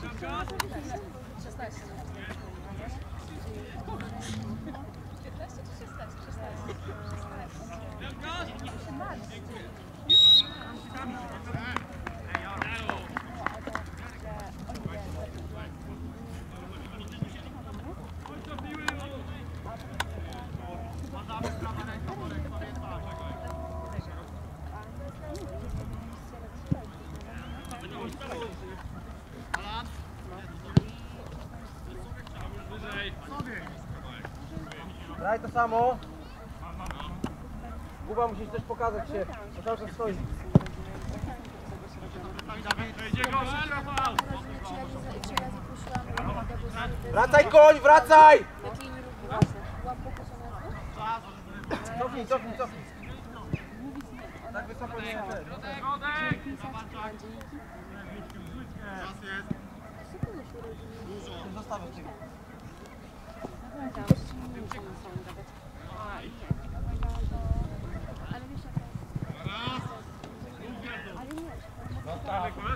Graj to samo. Kuba musisz też pokazać się, bo cały czas stoi. Wracaj koń, wracaj! Cofnij, cofnij, cofnij. Tak wysoko nie jest. Zostawię cię. Avec moi.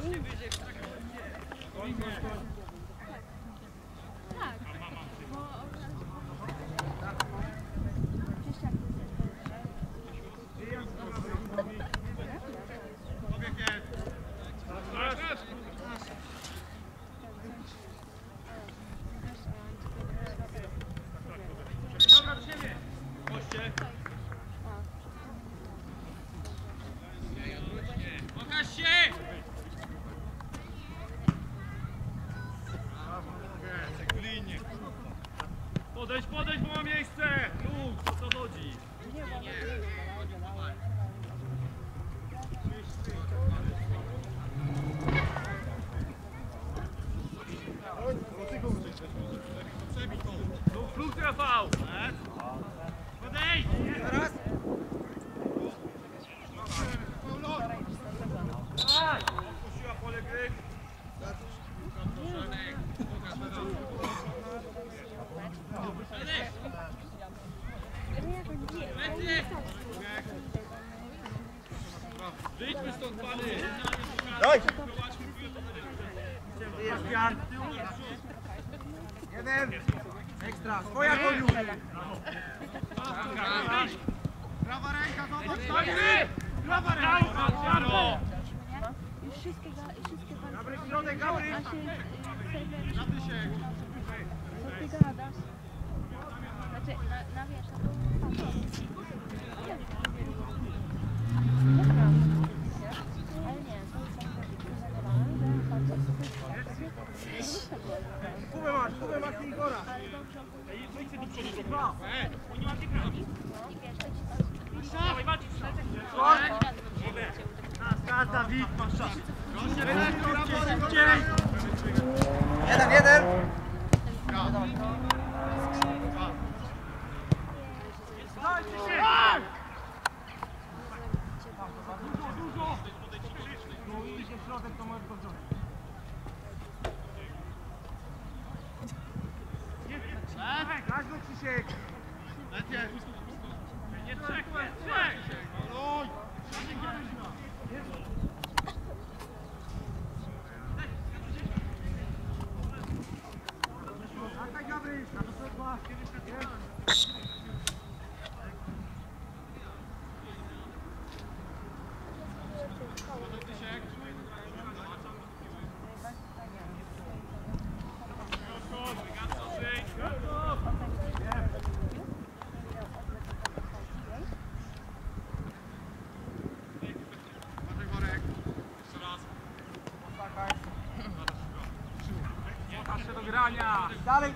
Grania! Dalej,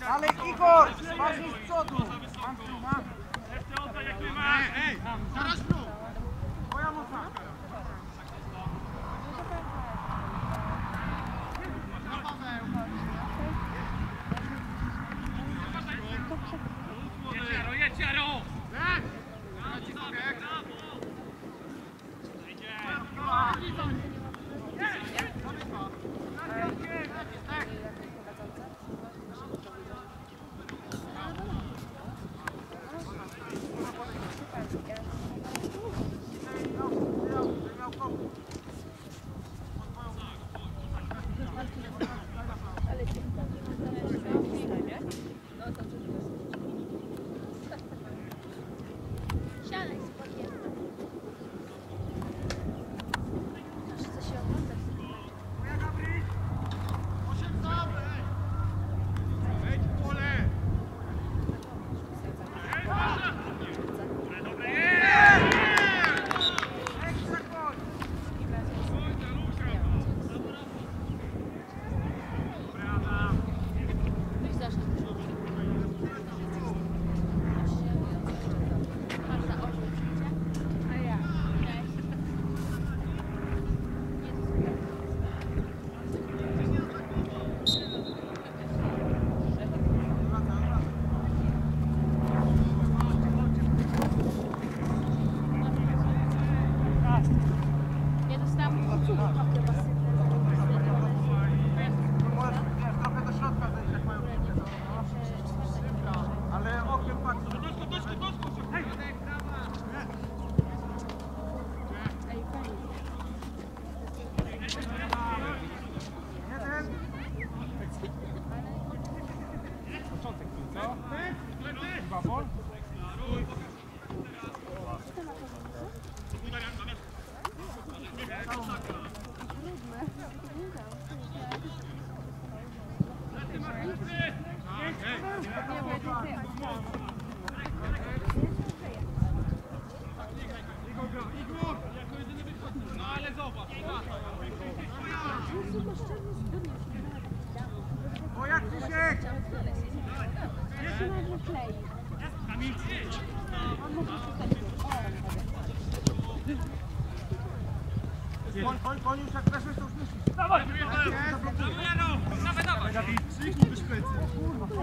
dalej, Igor. Ważniej z przodu. Mam tu, mam. Jeszcze oddaj jak nie masz! Ej, zaraz Twoja mocna.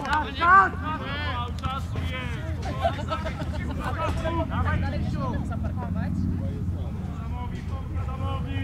Tak, tak! Mało czasu jest. Dawaj Krzysiu! Adamowi, pomóż Adamowi.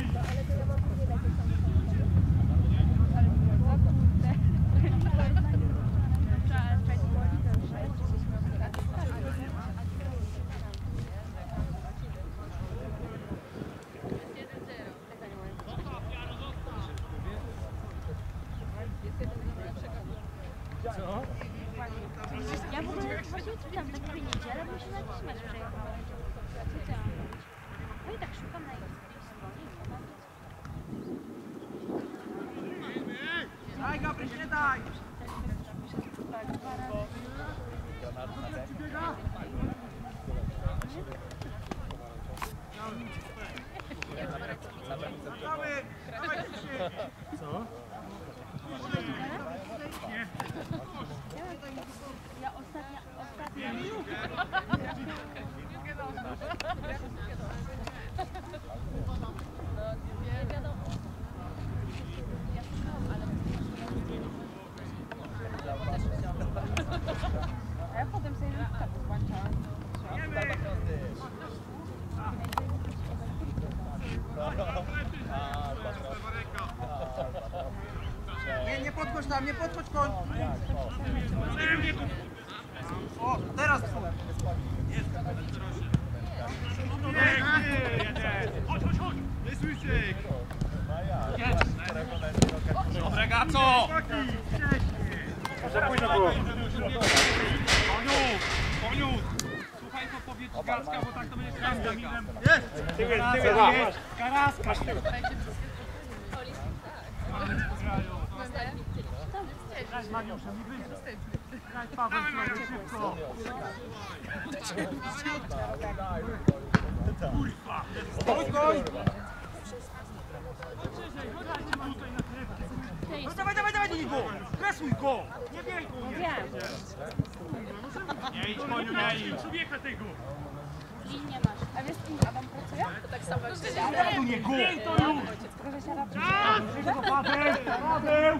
Ja w ogóle właśnie czytam na dwie niedzielę, bo się na jakiś mecz przejechałam. Co chciałam robić? No i tak szukam na jakiejś stronie, nie ma nic. Daj Gabryś, nie daj! Dwa razy. Dawaj, dawaj Krzysiek! Ja ostatnia, ostatnia A ja potem sobie rybka włączałam. Nie, nie podchodź tam, nie podchodź koń! O, teraz twój! Chodź, chodź, chodź. Nie słyszę. Dobre gaco. Koniu, koniu. Słuchaj, to powiedz Gacka, bo tak to będzie Karaska. Jest, Karaska. Graj z Mariuszem, nie wyjdzie. Graj Paweł, szybko. Koń, koń! No dawaj, dawaj, dawaj do niego! Presuj go! Nie biej go! Nie. Nie idź, nie idź. Człowieka tego. i nie masz. A wiesz, kim Adam pracuje? Dawaj do niego! Biej to już. Tylko, że się Paweł! Paweł!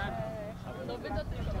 nie! w biurze, przy papierach, z którym ja tak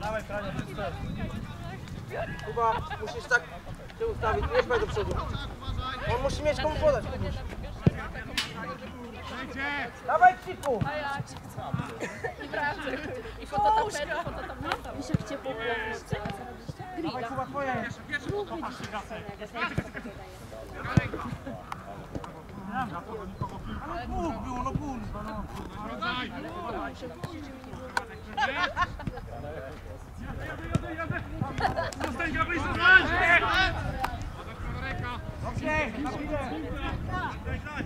Dawaj, Frania, wszystko. Kuba, musisz tak ty ustawić, nie do przodu. On musi mieć komu podać. Musi. Dawaj Ciku! A ja I wracam. I fototapetę, fototapetę. Wiesz jak ciepło było w nocy? Dawaj Kuba twoje! Pierwszy potopasz się gasę. Ale pół było, no pół. No daj! Jadę, jadę, jadę! Zostań Gabriel, zostań! Dobrze, na chwilę! Daj, daj!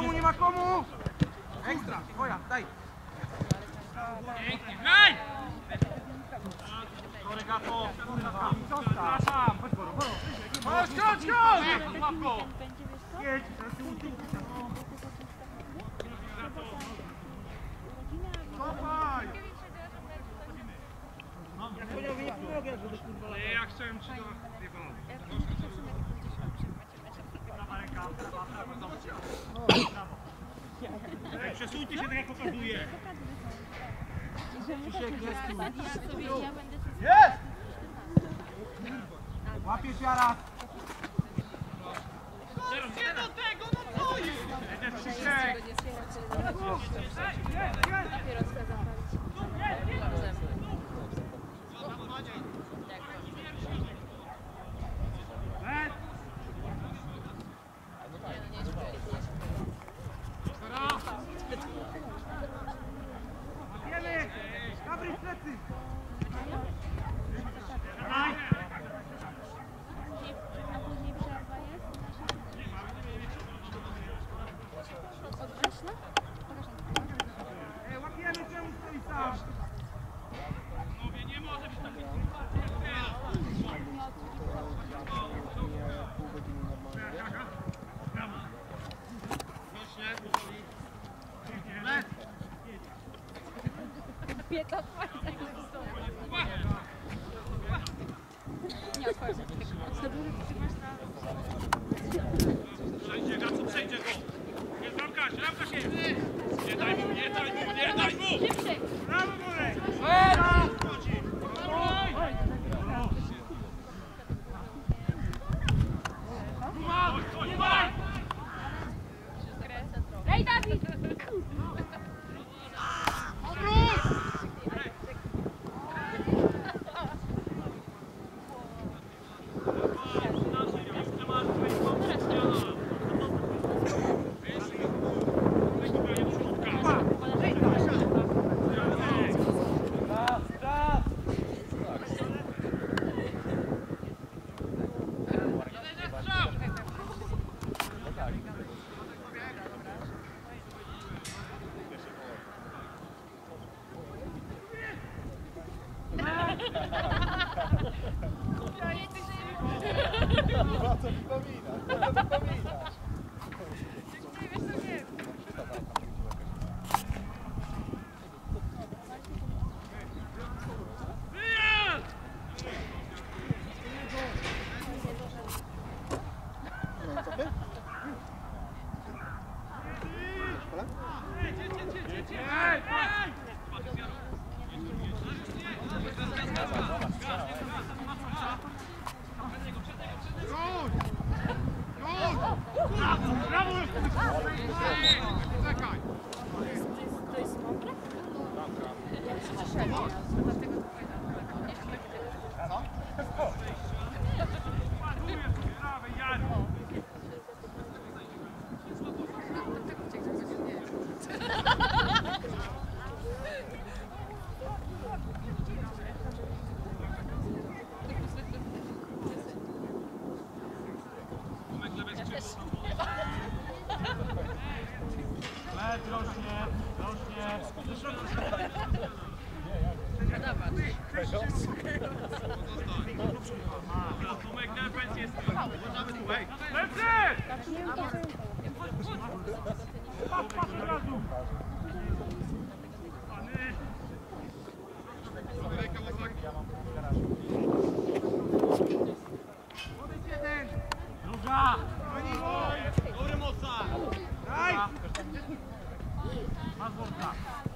komu, nie ma komu! Ekstra, twoja, daj. Pięknie, graj! Korygato, przepraszam. Chodź, chodź, chodź! Go! Będzie wiesz co? Jedź, Cofaj! Ja chciałem ci to... Prawa ręka, prawa, prawa, dobrze. Przesuńcie się tak jak pokazuje. Krzysiek, jest tu. Jest! Łapie piara. Nie do tego, no co jest? Krzysiek! dopiero chcę zapalić. 何?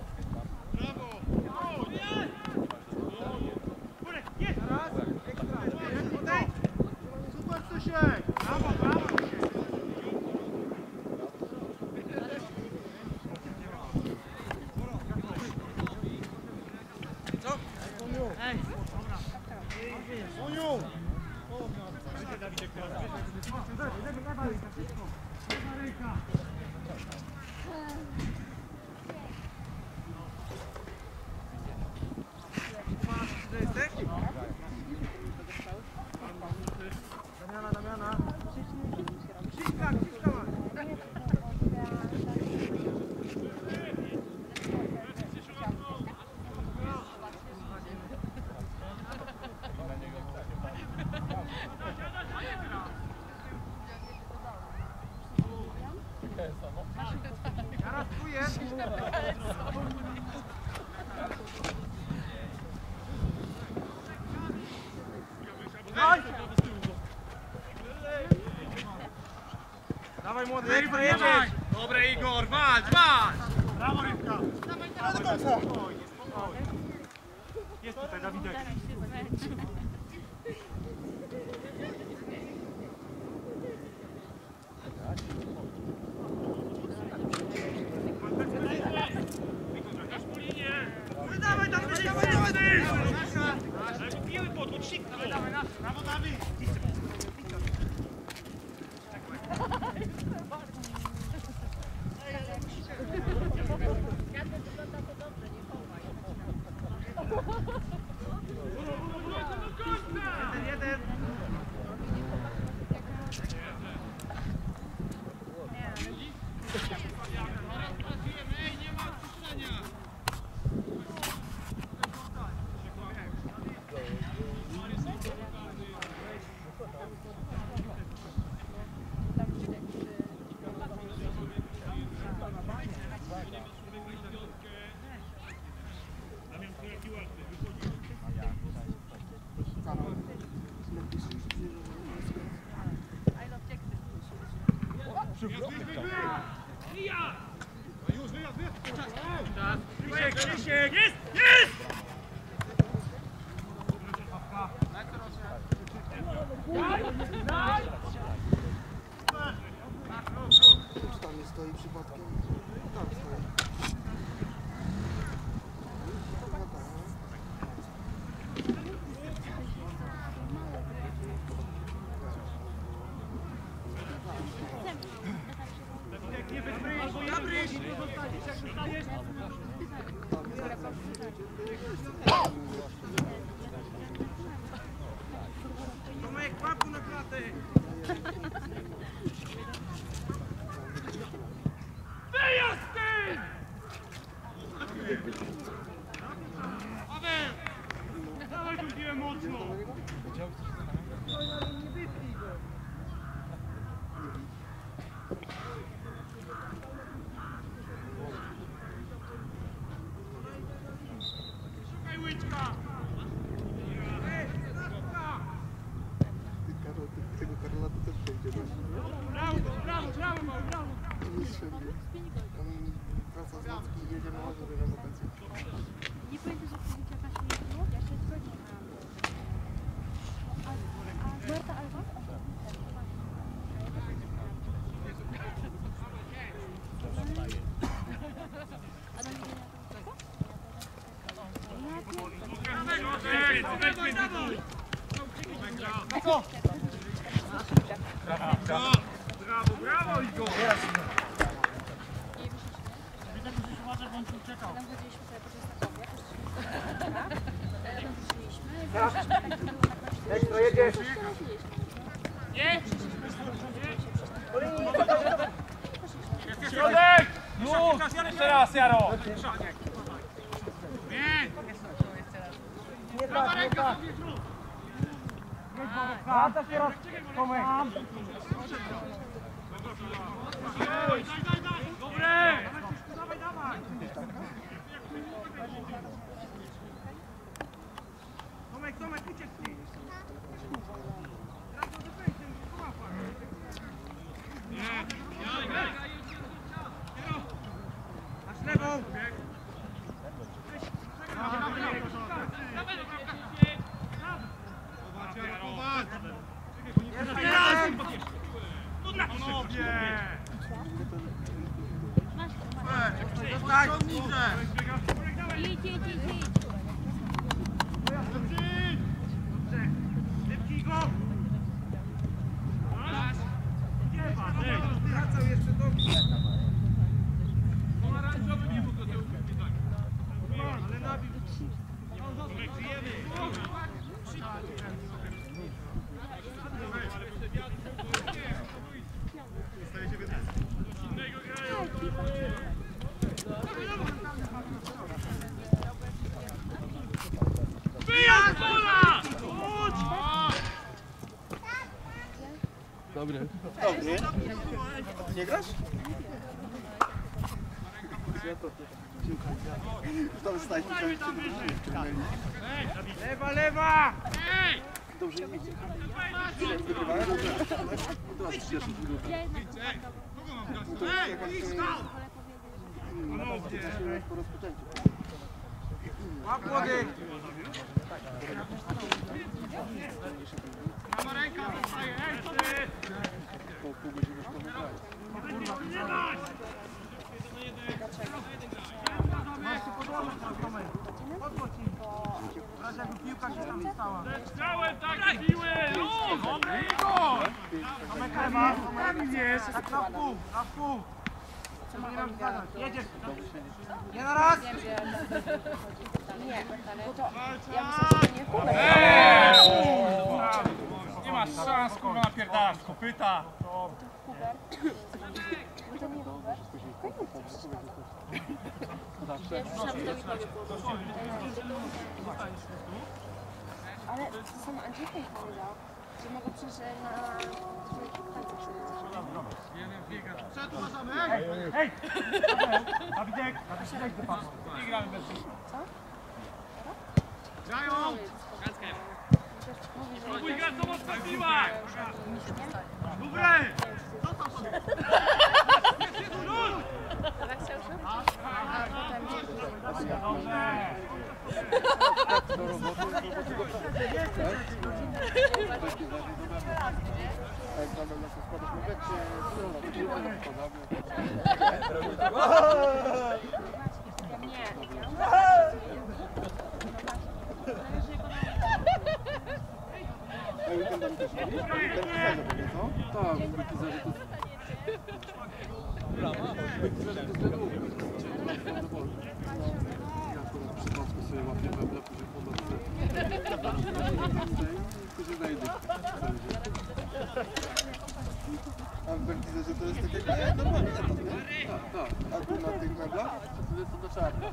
Młody, ekstra jedziesz! Dobre Igor, walcz, Chodź! Dobry. Nie grasz? Tam stać, Lewa, lewa! Łap młody! Chciałem tak siły! No, dobre Igor! Tak na wpół, na wpół! Jedziesz! Nie na raz! Nie, bo to ja że to nie. Nie masz szans, kurwa, napierdalasz kopyta. Hubert. Bo to nie Hubert. Ale to sam Andrzejka ich powiedział, że mogą przyjść na twoje palce Hej! Dawidek, Dawidek do pana. Nie gramy bez nich. Mój gra to mocna piła! Nie. Dobre! A w Bertizerze to jest tak normalnie na to, nie? Tak, tak. A tu na tych meblach? To to do czarna.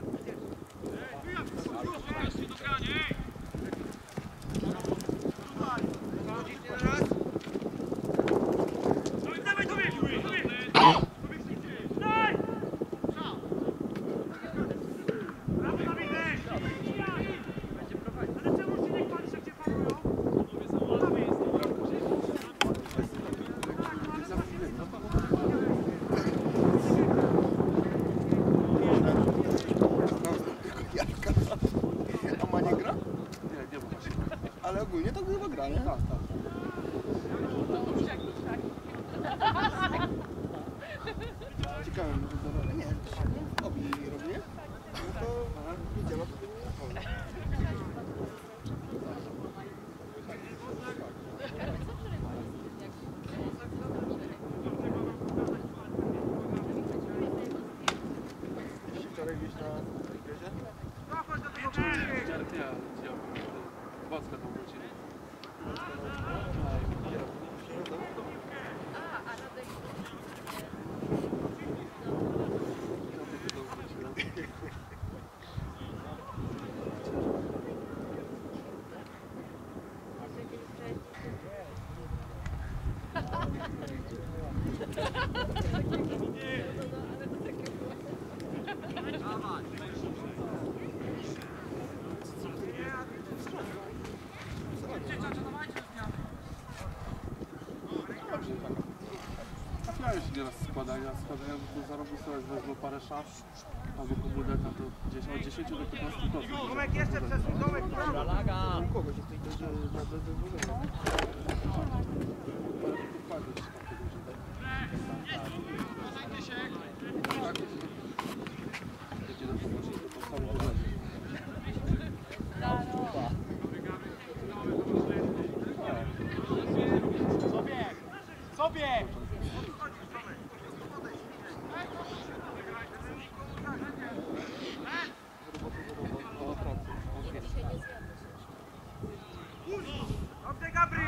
Trafiałem się nieraz składania, składania to zarobił sobie wezmą parę szaf, albo komodeka to gdzieś od 10 do 15 procent. Tomek jeszcze przesuń, Tomek w prawo. U kogo się tutaj dojdzie na bezwolnego? Będzie na pomocy, to podstawy pożarze. Sobie! Dobrze, Gabry!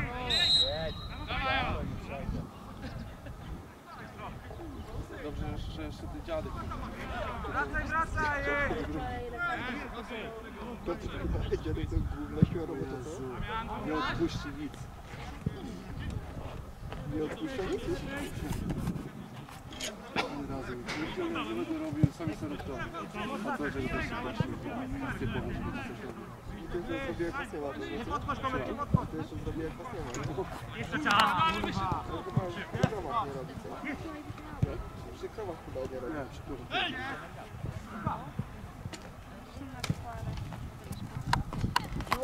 Dobrze, że jeszcze, jeszcze ten dziadek. Wracaj, wracaj! ej! To główna siła robota, co? Nie odpuści nic. Nie odpuszcza nic? Nikt nie będę robił, sami to. A to, żeby też się właśnie typowo, żeby to coś robił. I to jeszcze zrobię jak was nie ma, no nie? Podchodź. To jeszcze zrobię jak no. Jeszcze czas. Chyba przy nie robi, co? Przy kromach chyba nie robi. Nie, przykurwa. Kromach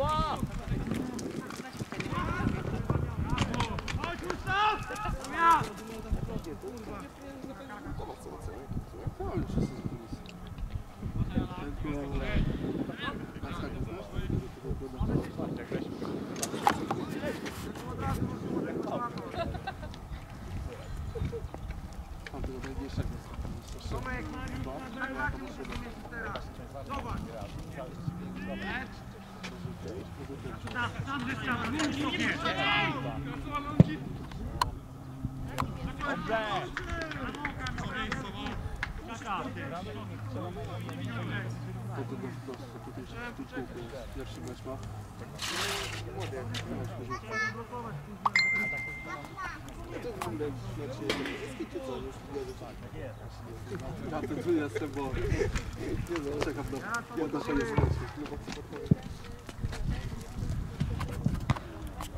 co ocenię? No, już wszyscy z komisji. Na skaku znasz? Tam tego najmniejszego jest. Tomek, tak laki muszę mieć teraz. Zobacz. Pierwszy mecz ma. Jak to w ogóle znaczy, wszystkie czy co? Już nie Ja tu tu jestem, bo czekam na podnoszenie skończy.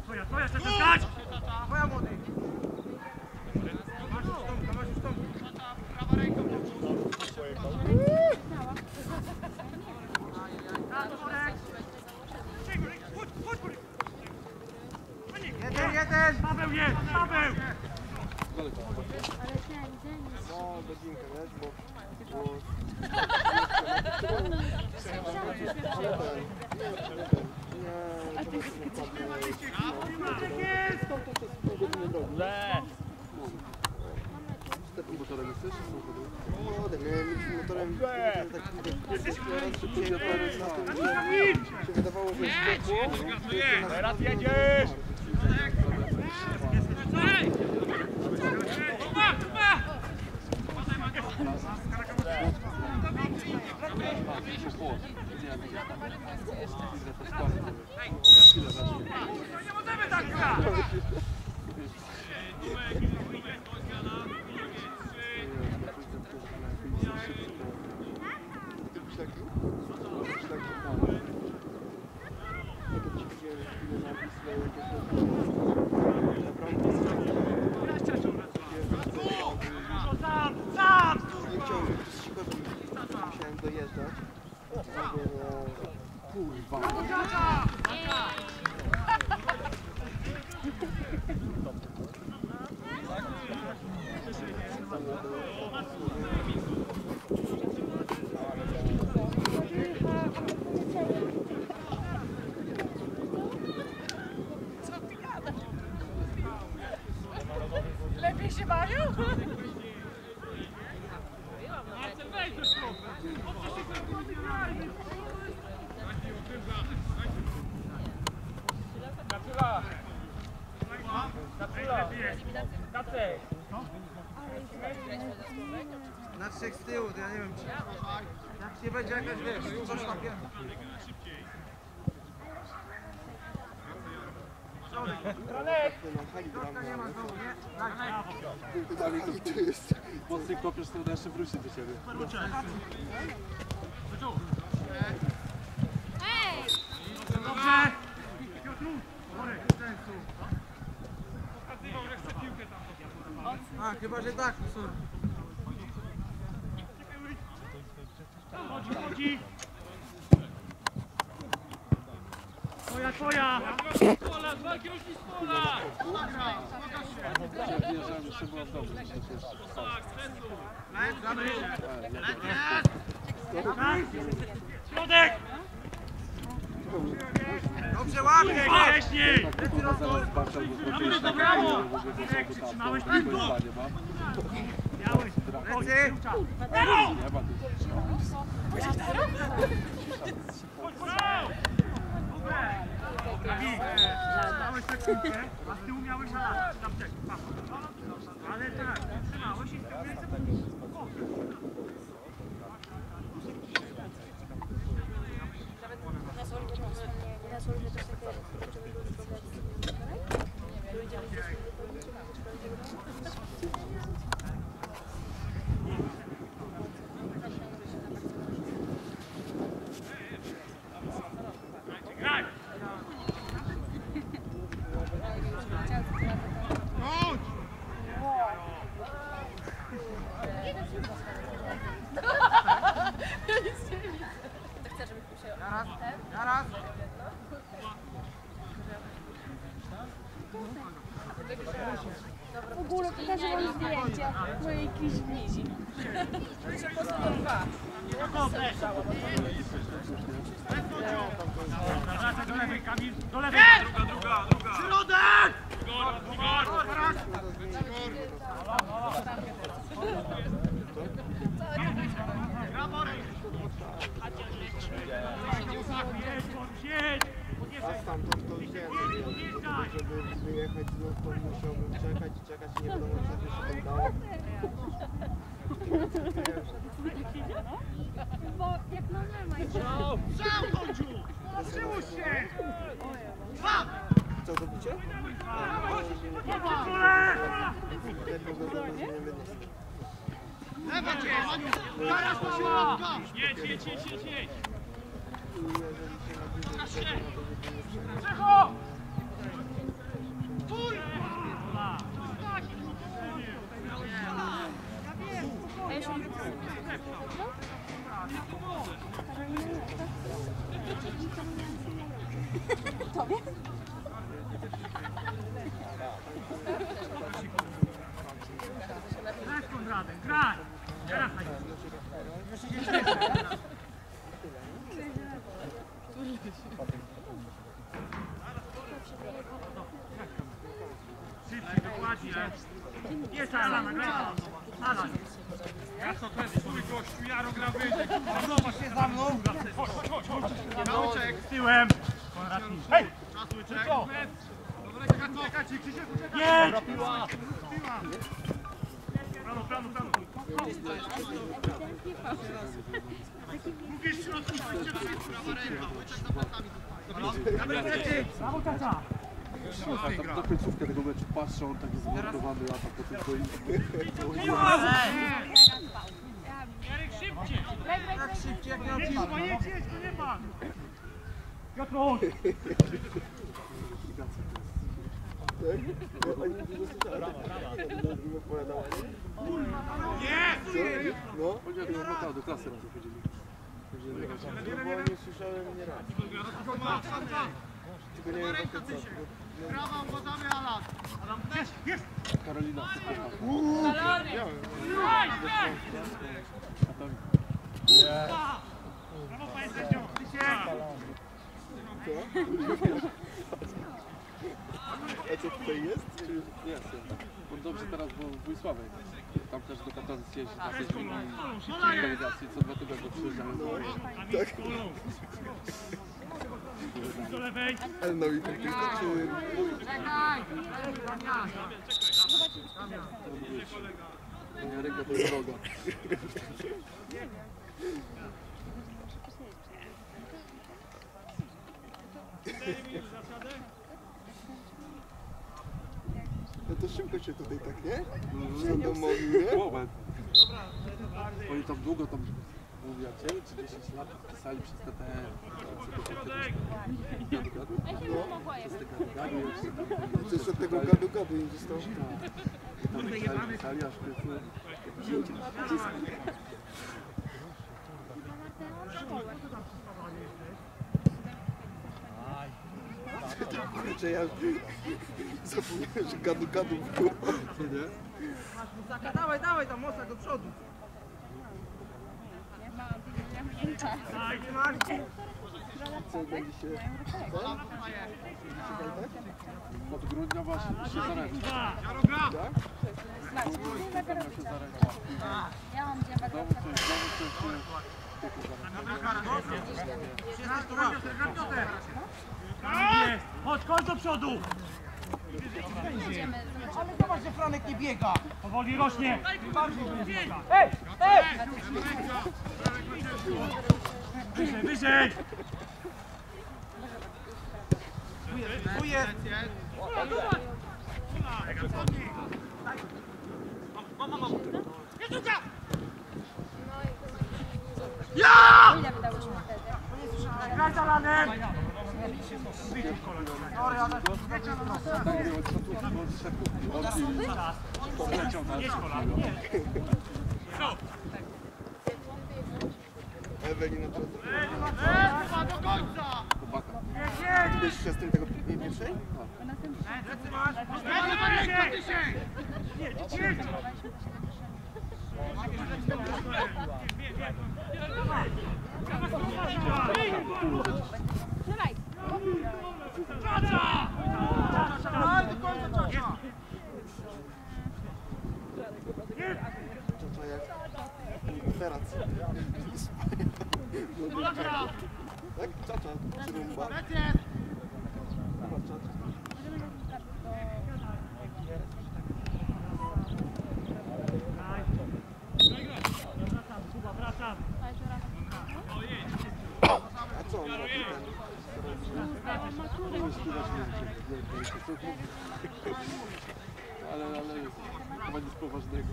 Twoja, twoja, chcesz stać? Twoja młody. Masz już Tomka, masz już Tomka. Jeden, jeden. Paweł jest, Paweł! Ale ten Denis, No, godzinkę, wiesz, bo... bo... Nie, to jest Takim motorem jesteś? Samochodem? Młody, miałem mieć motorem takim wiek, na tym, że się wydawało, że jest ciepło. Teraz jedziesz! Nie możemy tak grać! No sam, sam! Nie chciałem być przeszkodą, musiałem dojeżdżać. Dlatego, Kurwa. lepiej się bawił? Na trzech z tyłu, to ja nie wiem czy... Jak nie będzie jakaś, wiesz, coś tam wiem. na hali Troszkę nie ma znowu, nie? Daj. Dalej to tu jest. Mocniej kopiesz, to jeszcze wróci do ciebie. Dobrze! Piotru, Borek, A, chyba, że tak, sorry. Chodzi, chodzi! Twoja, twoja! Ja wjeżdżałem, jeszcze było dobrze. że się jeszcze wstał. Tak? Środek! Dobrze, łapie! Wcześniej! Tak, to tak, brawo! samo przytrzymałeś zdanie, ma. Miałeś! Lecy! Tu. Brawo! Trzymałeś tę piłkę, a z tyłu miałeś alarm. Ale tak, trzymałeś i z tyłu ręce Zaraz, zaraz. W ogóle pokażę wam zdjęcie mojej kiźnizi. Wracaj do lewej, Kamil. Do lewej. Druga, druga, druga. Środek! Igor, Igor! Jedź, Boruś, jedź. A stamtąd to wiem, żeby wyjechać znów, to musiałbym czekać i czekać i nie wiadomo co by się tam dało. Bo jak Co to bicie? Czule! Taką zasadę nie będę. Jedź, jedź, jedź, jedź, jedź. Jeżeli się nabliży, to będzie nie przejdzie. Cicho! a już mam Tobie? Graj z Konradem, graj! Teraz Szybciej, dokładnie. Jest Alana, graj. Alan. Ja to ten swój gościu, Jaro gra wyżej. Zobacz się za mną. Chodź, chodź, chodź, chodź. Nauczek. Z tyłem. Konrad niż. Hej! Co? Jedź! Planu, planu, planu. Mówisz w środku, prawa ręka. Brawo, tata. A tam na końcówkę tego meczu patrzę, on taki zmordowany lata po tym boisku. Jarek, szybciej. Tak szybciej jak miał Jedź, jedź, jedź, to nie pan. Piotruś. Tak? Ja ani nie dużo słyszałem. Na drugą opowiadała, nie? Nie! Co? No, lokalu, do klasy razem no nie nie nie. A co tutaj jest? Czy... jest. On dobrze teraz był w Wojsławej. Tam też do Katowic jeździ na te dni delegacji, co dwa tygodnie przyjeżdżają. Kamil z kolą. Do lewej. Ale no i ten tylko, czy... Nie, ręka to jest droga. No to szybko się tutaj tak, nie? Randomowi, nie? Moment. Oni tam długo tam mówię, 9 czy 10 lat pisali przez TTR. Gadu, gadu. Przez te gadu, gadu jeszcze tam. To jest od tego gadu gadu nie zostało. I tam pisali, pisali, aż końcu Kurczę, ja zapomniałem, że gadu gadu było. Nie? Musaka, dawaj, dawaj tam mocno do przodu. Martw się. Co będzie się... od grudnia właśnie się. Grudnia się zaręczy. Ja mam. Kamil jest. Chodź, chodź do przodu. Idziemy. Ale zobacz, że Franek nie biega. Powoli rośnie. Wyżej, wyżej. Tu jest. Ile wydałyśmy wtedy? Graj za lanem. Ewelina teraz Chyba do końca! Chłopaka. Ty byłeś chrzestnym tego pi- pierwszej? Nie, dziecię! Czacza jak operacja. Tak? Czacza, czy rumba? Chyba czacza. Kuba, wracam. A co on robi ten? Ale, ale jest. Chyba nic poważnego.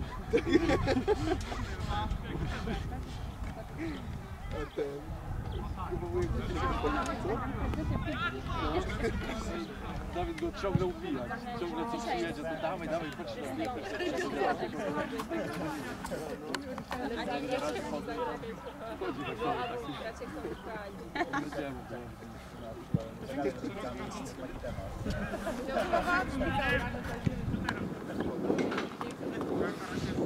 A ten... Próbuję gdzieś się co? Dawid go ciągle upija. Przyjedzie, to dawaj, dawaj, chodź na mnie.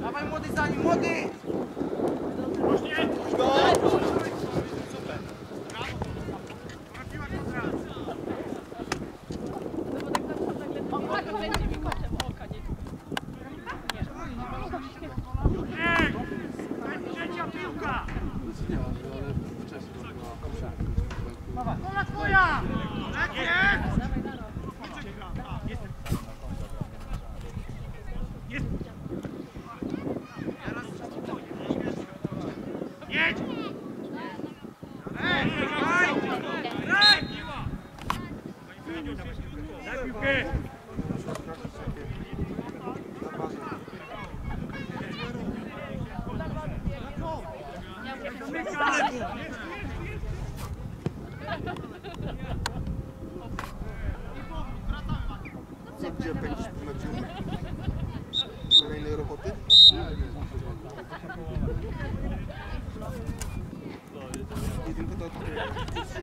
Dawaj młody za nim, młody! Ej!